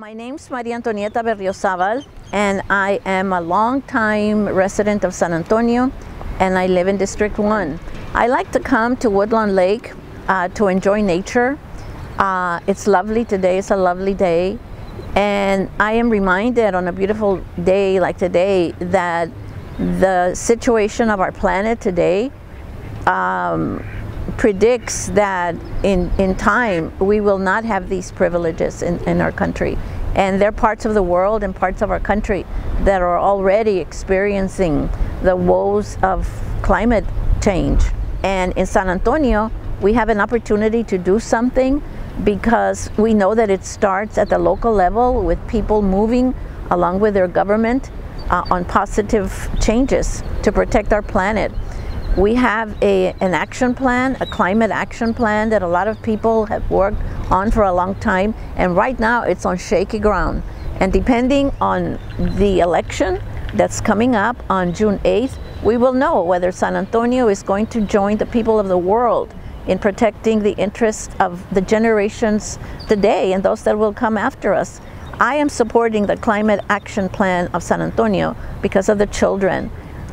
My name's María Antonietta Berriozábal, and I am a long-time resident of San Antonio, and I live in District 1. I like to come to Woodlawn Lake uh, to enjoy nature. Uh, it's lovely today, it's a lovely day, and I am reminded on a beautiful day like today that the situation of our planet today um, predicts that in, in time we will not have these privileges in, in our country. And there are parts of the world and parts of our country that are already experiencing the woes of climate change. And in San Antonio, we have an opportunity to do something because we know that it starts at the local level with people moving along with their government uh, on positive changes to protect our planet. We have a, an action plan, a climate action plan that a lot of people have worked on for a long time and right now it's on shaky ground. And depending on the election that's coming up on June 8th, we will know whether San Antonio is going to join the people of the world in protecting the interests of the generations today and those that will come after us. I am supporting the climate action plan of San Antonio because of the children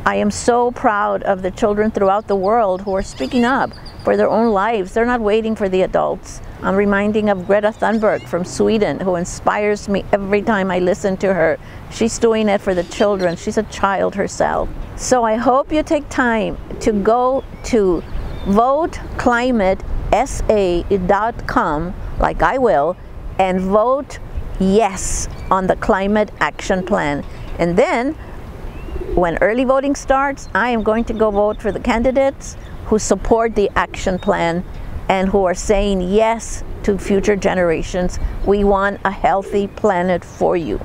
I am so proud of the children throughout the world who are speaking up for their own lives. They're not waiting for the adults. I'm reminding of Greta Thunberg from Sweden who inspires me every time I listen to her. She's doing it for the children. She's a child herself. So I hope you take time to go to voteclimatesa.com like I will and vote yes on the climate action plan. And then when early voting starts, I am going to go vote for the candidates who support the action plan and who are saying yes to future generations. We want a healthy planet for you.